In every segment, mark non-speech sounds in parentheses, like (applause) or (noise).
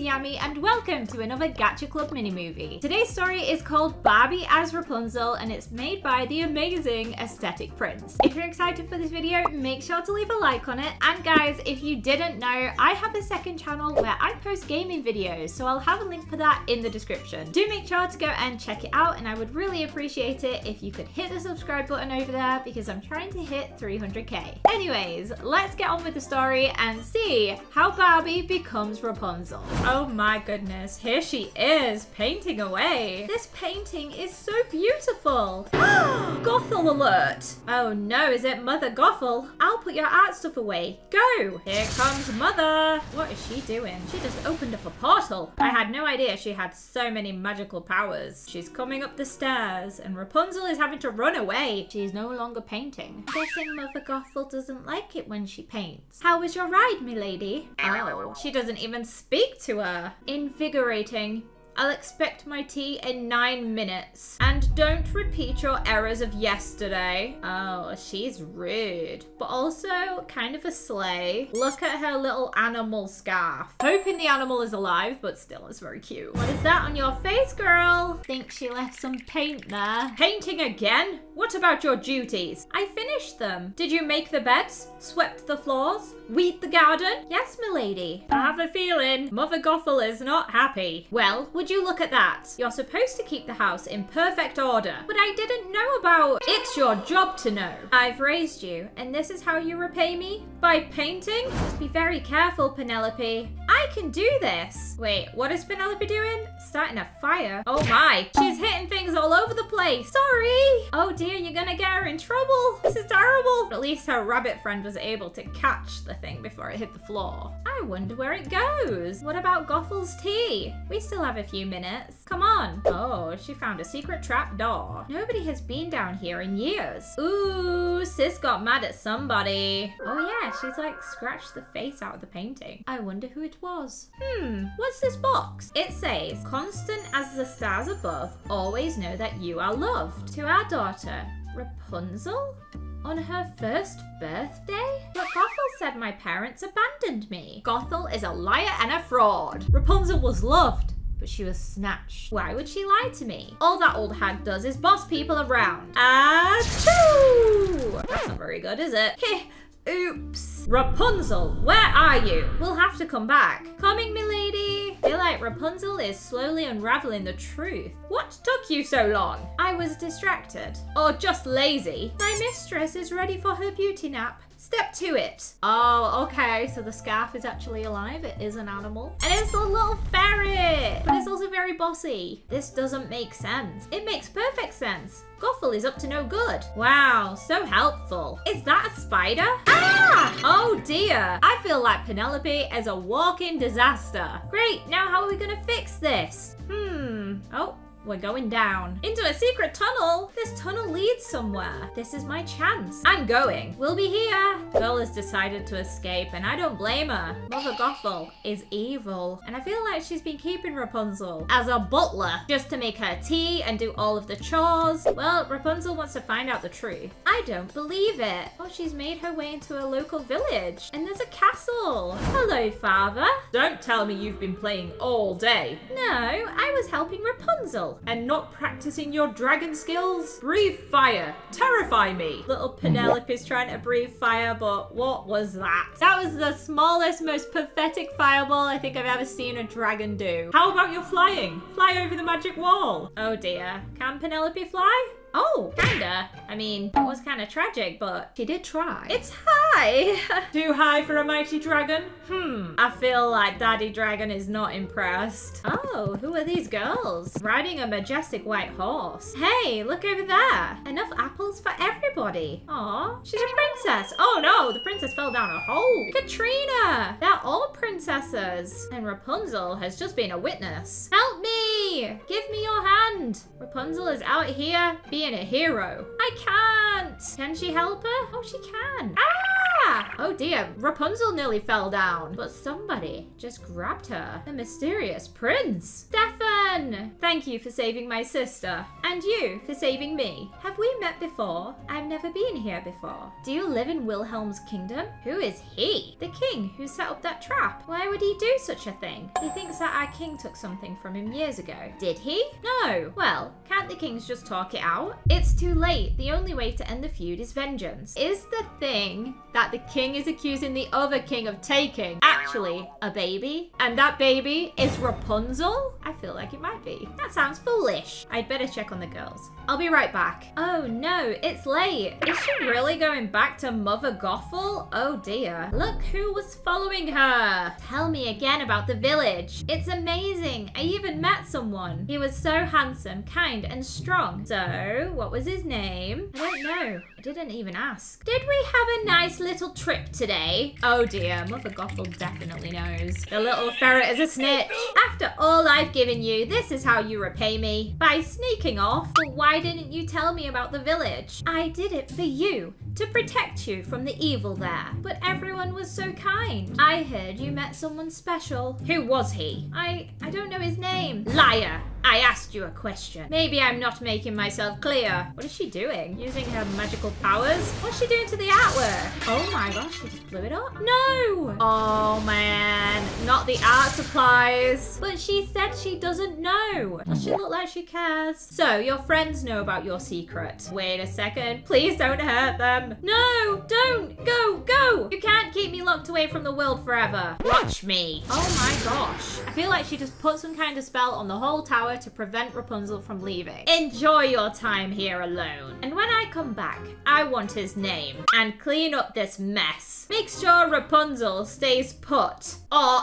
Yammy and welcome to another Gacha Club mini movie. Today's story is called Barbie as Rapunzel and it's made by the amazing Aesthetic Prince. If you're excited for this video, make sure to leave a like on it. And guys, if you didn't know, I have a second channel where I post gaming videos, so I'll have a link for that in the description. Do make sure to go and check it out and I would really appreciate it if you could hit the subscribe button over there because I'm trying to hit 300k. Anyways, let's get on with the story and see how Barbie becomes Rapunzel. Oh my goodness, here she is, painting away. This painting is so beautiful. (gasps) Gothel alert. Oh no, is it Mother Gothel? I'll put your art stuff away. Go. Here comes Mother. What is she doing? She just opened up a portal. I had no idea she had so many magical powers. She's coming up the stairs and Rapunzel is having to run away. She's no longer painting. I Guessing Mother Gothel doesn't like it when she paints. How was your ride, milady? Oh, she doesn't even speak to her. Uh, invigorating. I'll expect my tea in nine minutes. And don't repeat your errors of yesterday. Oh, she's rude. But also kind of a slay. Look at her little animal scarf. Hoping the animal is alive, but still it's very cute. What is that on your face, girl? Think she left some paint there. Painting again? What about your duties? I finished them. Did you make the beds? Swept the floors? Weed the garden? Yes, milady. I have a feeling Mother Gothel is not happy. Well, would you look at that? You're supposed to keep the house in perfect order. But I didn't know about... It's your job to know. I've raised you, and this is how you repay me? By painting? Just be very careful, Penelope. I can do this. Wait, what is Penelope doing? Starting a fire. Oh my, she's hitting things all over the place. Sorry. Oh dear, you're gonna get her in trouble. This is terrible. But at least her rabbit friend was able to catch the thing before it hit the floor. I wonder where it goes. What about Gothel's tea? We still have a few minutes. Come on. Oh, she found a secret trap door. Nobody has been down here in years. Ooh, sis got mad at somebody. Oh yeah, she's like scratched the face out of the painting. I wonder who it was. Hmm, what's this box? It says, constant as the stars above, always know that you are loved. To our daughter, Rapunzel? On her first birthday? But Gothel said my parents abandoned me. Gothel is a liar and a fraud. Rapunzel was loved, but she was snatched. Why would she lie to me? All that old hag does is boss people around. Achoo! That's not very good, is it? Heh. Oops. Rapunzel, where are you? We'll have to come back. Coming, milady. Feel like Rapunzel is slowly unraveling the truth. What took you so long? I was distracted. Or just lazy. My mistress is ready for her beauty nap. Step to it. Oh, okay. So the scarf is actually alive. It is an animal. And it's a little ferret. But it's also very bossy. This doesn't make sense. It makes perfect sense. Gothel is up to no good. Wow, so helpful. Is that a spider? Ah! Oh dear. I feel like Penelope is a walking disaster. Great, now how are we gonna fix this? Hmm. Oh, we're going down. Into a secret tunnel. This tunnel leads somewhere. This is my chance. I'm going. We'll be here. Girl has decided to escape and I don't blame her. Mother Gothel is evil. And I feel like she's been keeping Rapunzel as a butler just to make her tea and do all of the chores. Well, Rapunzel wants to find out the truth. I don't believe it. Oh, she's made her way into a local village and there's a castle. Hello, father. Don't tell me you've been playing all day. No, I was helping Rapunzel and not practicing your dragon skills? Breathe fire. Terrify me. Little Penelope's trying to breathe fire, but what was that? That was the smallest, most pathetic fireball I think I've ever seen a dragon do. How about your flying? Fly over the magic wall. Oh dear. Can Penelope fly? Oh, kinda. I mean, it was kind of tragic, but she did try. It's high. (laughs) Too high for a mighty dragon? Hmm. I feel like Daddy Dragon is not impressed. Oh, who are these girls? Riding a majestic white horse. Hey, look over there. Enough apples for everybody. Aw, she's a princess. Oh no, the princess fell down a hole. Katrina, they're all princesses. And Rapunzel has just been a witness. Help me. Give me your hand. Rapunzel is out here being a hero. I can't. Can she help her? Oh, she can. Ah! Oh dear, Rapunzel nearly fell down. But somebody just grabbed her. The mysterious prince. Stefan! Thank you for saving my sister. And you for saving me. Have we met before? I've never been here before. Do you live in Wilhelm's kingdom? Who is he? The king who set up that trap. Why would he do such a thing? He thinks that our king took something from him years ago. Did he? No. Well, can't the kings just talk it out? It's too late. The only way to end the feud is vengeance. Is the thing that the king is accusing the other king of taking actually a baby? And that baby is Rapunzel? I feel like it might be. That sounds foolish. I'd better check on the girls. I'll be right back. Oh no, it's late. Is she really going back to Mother Gothel? Oh dear. Look who was following her. Tell me again about the village. It's amazing. I even met someone. He was so handsome, kind, and strong. So, what was his name? I don't know. I didn't even ask. Did we have a nice little trip today? Oh dear, Mother Gothel definitely knows. The little ferret is a snitch. After all I've given you, this is how you repay me. By sneaking off. But why didn't you tell me about the village? I did it for you. To protect you from the evil there. But everyone was so kind. I heard you met someone special. Who was he? I I don't know his name. Liar. I asked you a question. Maybe I'm not making myself clear. What is she doing? Using her magical powers? What's she doing to the artwork? Oh my gosh, she just blew it up. No! Oh man, not the art supplies. But she said she doesn't know. Does she look like she cares? So, your friends know about your secret. Wait a second. Please don't hurt them. No, don't. Go, go. You can't keep me locked away from the world forever. Watch me. Oh my gosh. I feel like she just put some kind of spell on the whole tower to prevent Rapunzel from leaving. Enjoy your time here alone. And when I come back, I want his name. And clean up this mess. Make sure Rapunzel stays put. Or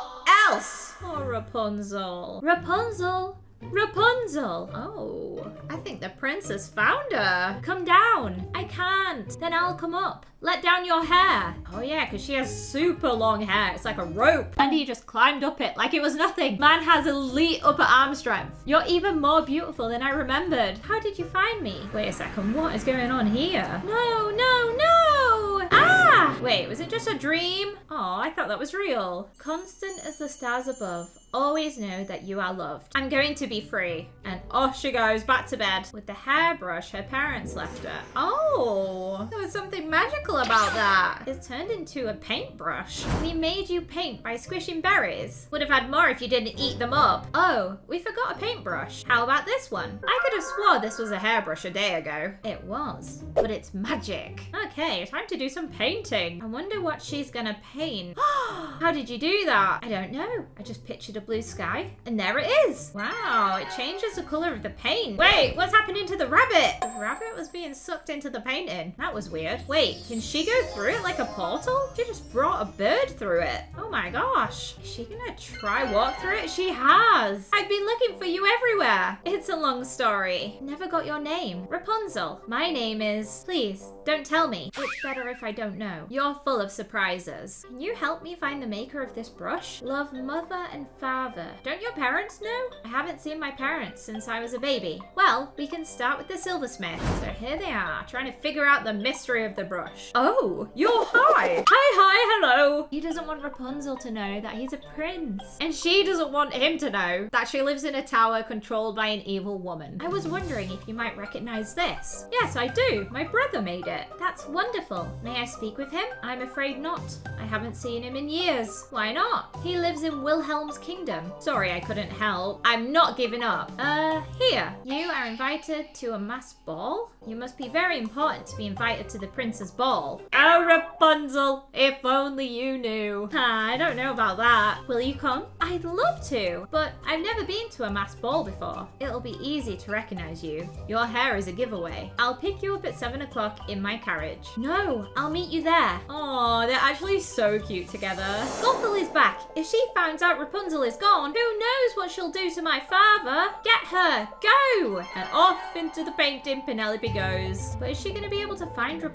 else. Oh, Rapunzel. Rapunzel. Rapunzel! Oh, I think the princess found her. Come down. I can't. Then I'll come up. Let down your hair. Oh yeah, because she has super long hair. It's like a rope. And he just climbed up it like it was nothing. Man has elite upper arm strength. You're even more beautiful than I remembered. How did you find me? Wait a second, what is going on here? No, no, no! Ah! Wait, was it just a dream? Oh, I thought that was real. Constant as the stars above. Always know that you are loved. I'm going to be free. And off she goes back to bed with the hairbrush her parents left her. Oh, something magical about that. It's turned into a paintbrush. We made you paint by squishing berries. Would have had more if you didn't eat them up. Oh, we forgot a paintbrush. How about this one? I could have swore this was a hairbrush a day ago. It was, but it's magic. Okay, time to do some painting. I wonder what she's gonna paint. (gasps) How did you do that? I don't know. I just pictured a blue sky and there it is. Wow, it changes the color of the paint. Wait, what's happening to the rabbit? The rabbit was being sucked into the painting. That was weird. Wait, can she go through it like a portal? She just brought a bird through it. Oh my gosh. Is she gonna try walk through it? She has. I've been looking for you everywhere. It's a long story. Never got your name. Rapunzel. My name is... Please, don't tell me. It's better if I don't know. You're full of surprises. Can you help me find the maker of this brush? Love mother and father. Don't your parents know? I haven't seen my parents since I was a baby. Well, we can start with the silversmith. So here they are, trying to figure out the mystery of the brush. Oh, you're high. (laughs) hi, hi, hello. He doesn't want Rapunzel to know that he's a prince. And she doesn't want him to know that she lives in a tower controlled by an evil woman. I was wondering if you might recognize this. Yes, I do. My brother made it. That's wonderful. May I speak with him? I'm afraid not. I haven't seen him in years. Why not? He lives in Wilhelm's kingdom. Sorry, I couldn't help. I'm not giving up. Uh, here. You are invited to a mass ball? You must be very important to be invited to the prince's ball. Oh, Rapunzel, if only you knew. I don't know about that. Will you come? I'd love to, but I've never been to a mass ball before. It'll be easy to recognize you. Your hair is a giveaway. I'll pick you up at 7 o'clock in my carriage. No, I'll meet you there. Oh, they're actually so cute together. Gothel is back. If she finds out Rapunzel is gone, who knows what she'll do to my father? Get her, go! And off into the painting Penelope goes. But is she going to be able to find Rapunzel?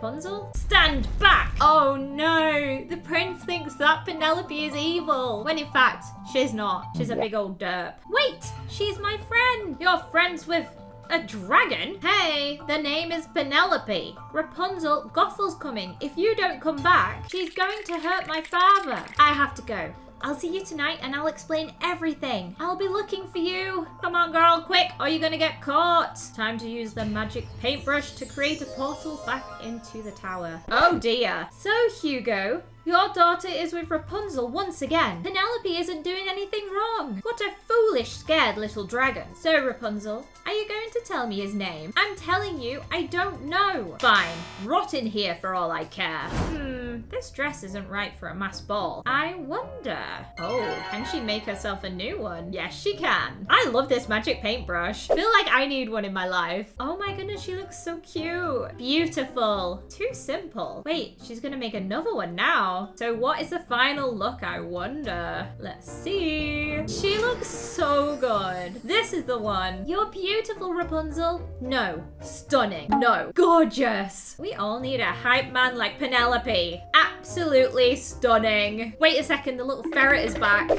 Stand back! Oh no, the prince thinks that Penelope is evil. When in fact, she's not. She's a big old derp. Wait, she's my friend. You're friends with a dragon? Hey, the name is Penelope. Rapunzel, Gothel's coming. If you don't come back, she's going to hurt my father. I have to go. I'll see you tonight and I'll explain everything. I'll be looking for you. Come on, girl, quick, or you're gonna get caught. Time to use the magic paintbrush to create a portal back into the tower. Oh dear. So, Hugo, your daughter is with Rapunzel once again. Penelope isn't doing anything wrong. What a foolish, scared little dragon. So, Rapunzel, are you going to tell me his name? I'm telling you, I don't know. Fine. Rot in here for all I care. Hmm, this dress isn't right for a mass ball. I wonder. Oh, can she make herself a new one? Yes, she can. I love this magic paintbrush. Feel like I need one in my life. Oh my goodness, she looks so cute. Beautiful. Too simple. Wait, she's gonna make another one now. So what is the final look, I wonder? Let's see. She looks so good. This is the one. You're beautiful, Rapunzel. No. Stunning. No. Gorgeous. We all need a hype man like Penelope. Absolutely stunning. Wait a second, the little ferret is back.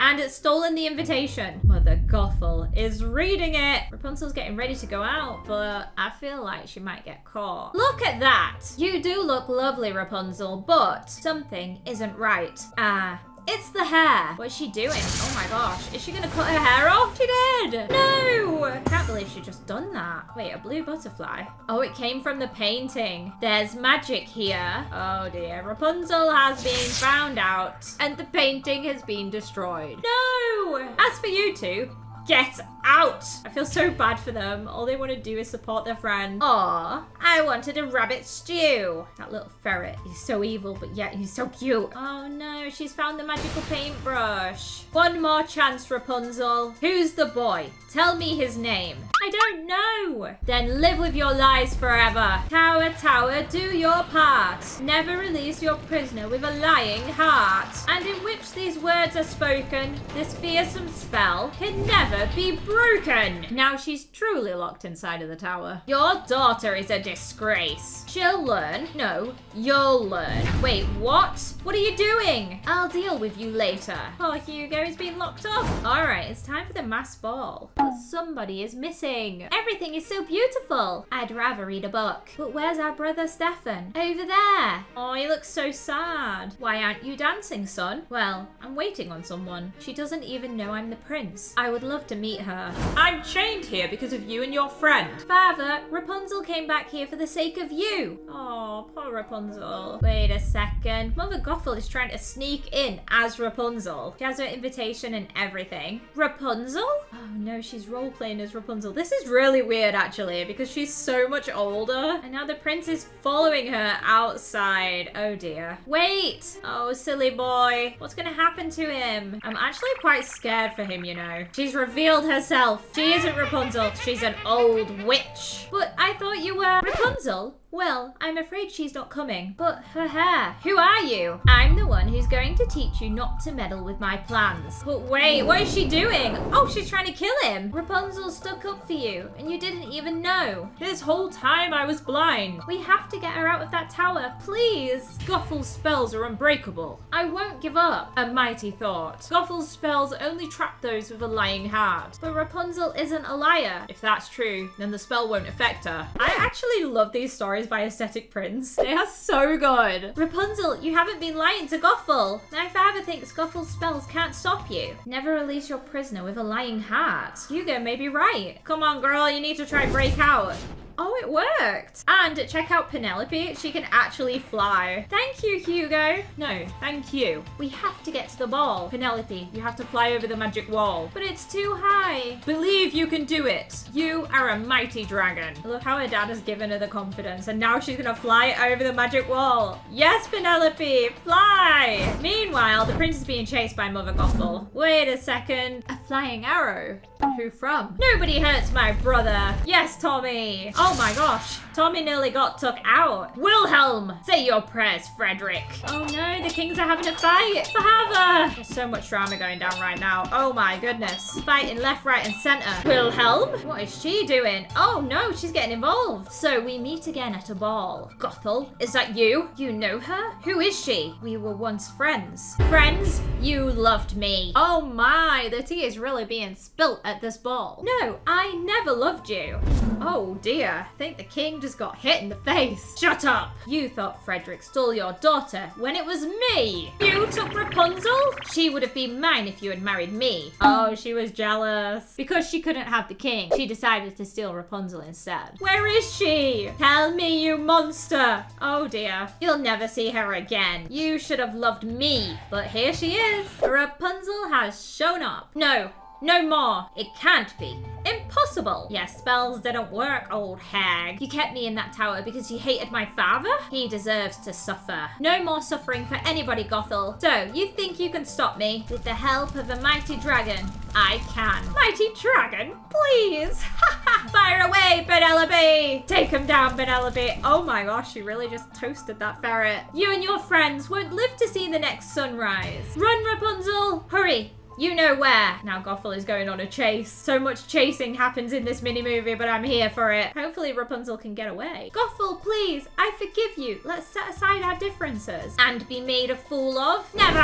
And it's stolen the invitation. Mother Gothel is reading it. Rapunzel's getting ready to go out, but I feel like she might get caught. Look at that. You do look lovely, Rapunzel, but something isn't right. Ah, it's the hair. What's she doing? Oh my gosh. Is she gonna cut her hair off? She did. No. Can't believe she just done that. Wait, a blue butterfly. Oh, it came from the painting. There's magic here. Oh dear. Rapunzel has been found out and the painting has been destroyed. No. As for you two, Get out! I feel so bad for them. All they want to do is support their friend. Aw, I wanted a rabbit stew. That little ferret, he's so evil, but yet he's so cute. Oh no, she's found the magical paintbrush. One more chance, Rapunzel. Who's the boy? Tell me his name. I don't know. Then live with your lies forever. Tower, tower, do your part. Never release your prisoner with a lying heart. And in which these words are spoken, this fearsome spell can never be broken. Now she's truly locked inside of the tower. Your daughter is a disgrace. She'll learn. No, you'll learn. Wait, what? What are you doing? I'll deal with you later. Oh, Hugo is being locked up. All right, it's time for the mass ball. But somebody is missing. Everything is so beautiful. I'd rather read a book. But where's our brother Stefan? Over there. Oh, he looks so sad. Why aren't you dancing, son? Well, I'm waiting on someone. She doesn't even know I'm the prince. I would love to meet her. I'm chained here because of you and your friend. Father, Rapunzel came back here for the sake of you. Oh, poor Rapunzel. Wait a second. Mother Gothel is trying to sneak in as Rapunzel. She has her invitation and everything. Rapunzel? Oh no, she's role playing as Rapunzel. This is really weird actually because she's so much older and now the prince is following her outside. Oh dear. Wait. Oh, silly boy. What's gonna happen to him? I'm actually quite scared for him, you know. She's revealed herself. She isn't Rapunzel. She's an old witch. But I thought you were Rapunzel. Well, I'm afraid she's not coming. But her hair. Who are you? I'm the one who's going to teach you not to meddle with my plans. But wait, what is she doing? Oh, she's trying to kill him. Rapunzel stuck up for you, and you didn't even know. This whole time I was blind. We have to get her out of that tower, please. Gothel's spells are unbreakable. I won't give up. A mighty thought. Gothel's spells only trap those with a lying heart. But Rapunzel isn't a liar. If that's true, then the spell won't affect her. I actually love these stories by Aesthetic Prince. They are so good. Rapunzel, you haven't been lying to Gothel. My father thinks Gothel's spells can't stop you. Never release your prisoner with a lying heart. Hugo may be right. Come on, girl, you need to try break out. Oh, it worked. And check out Penelope. She can actually fly. Thank you, Hugo. No, thank you. We have to get to the ball. Penelope, you have to fly over the magic wall. But it's too high. Believe you can do it. You are a mighty dragon. Look how her dad has given her the confidence. And now she's gonna fly over the magic wall. Yes, Penelope, fly. Meanwhile, the prince is being chased by Mother Gothel. Wait a second. A flying arrow. Who from? Nobody hurts my brother. Yes, Tommy. Oh Oh my gosh. Tommy nearly got took out. Wilhelm, say your prayers, Frederick. Oh no, the kings are having a fight. Father. There's so much drama going down right now. Oh my goodness. Fighting left, right, and center. Wilhelm? What is she doing? Oh no, she's getting involved. So we meet again at a ball. Gothel, is that you? You know her? Who is she? We were once friends. Friends? You loved me. Oh my, the tea is really being spilt at this ball. No, I never loved you. Oh dear, I think the king just got hit in the face. Shut up! You thought Frederick stole your daughter when it was me. You took Rapunzel? She would have been mine if you had married me. Oh, she was jealous. Because she couldn't have the king, she decided to steal Rapunzel instead. Where is she? Tell me, you monster. Oh dear, you'll never see her again. You should have loved me, but here she is. Rapunzel has shown up. No, no more. It can't be. Impossible. Yeah, spells didn't work, old hag. You kept me in that tower because you hated my father? He deserves to suffer. No more suffering for anybody, Gothel. So, you think you can stop me? With the help of a mighty dragon, I can. Mighty dragon? Please. (laughs) Fire away, Penelope. Take him down, Penelope. Oh my gosh, you really just toasted that ferret. You and your friends won't live to see the next sunrise. Run, Rapunzel. Hurry. You know where. Now Gothel is going on a chase. So much chasing happens in this mini movie, but I'm here for it. Hopefully Rapunzel can get away. Gothel, please, I forgive you. Let's set aside our differences. And be made a fool of? Never!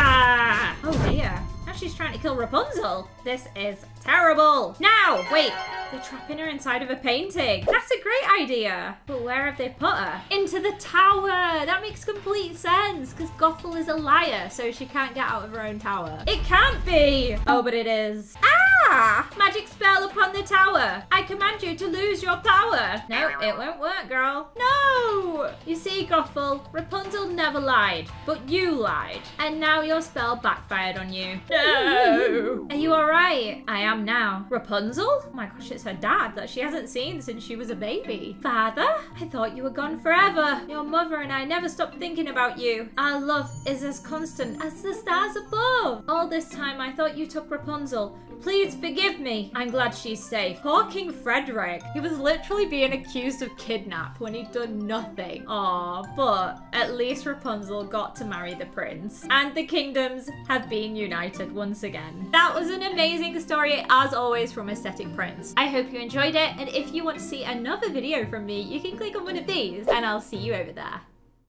Oh dear. Now she's trying to kill Rapunzel. This is terrible. Now, wait, they're trapping her inside of a painting. That's a great idea. But where have they put her? Into the tower. That makes complete sense because Gothel is a liar, so she can't get out of her own tower. It can't be. Oh, but it is. Ah! Magic spell upon the tower. I command you to lose your power. No, it won't work, girl. No! You see, Gothel, Rapunzel never lied, but you lied. And now your spell backfired on you. No! (laughs) Are you alright? I am now. Rapunzel? Oh my gosh, it's her dad that she hasn't seen since she was a baby. Father? I thought you were gone forever. Your mother and I never stopped thinking about you. Our love is as constant as the stars above. All this time I thought you took Rapunzel. Please forgive me. I'm glad she's safe. Poor King Frederick. He was literally being accused of kidnap when he'd done nothing. Aw, but at least Rapunzel got to marry the prince. And the kingdoms have been united once again. That was an amazing story as always from Aesthetic Prince. I hope you enjoyed it and if you want to see another video from me, you can click on one of these and I'll see you over there.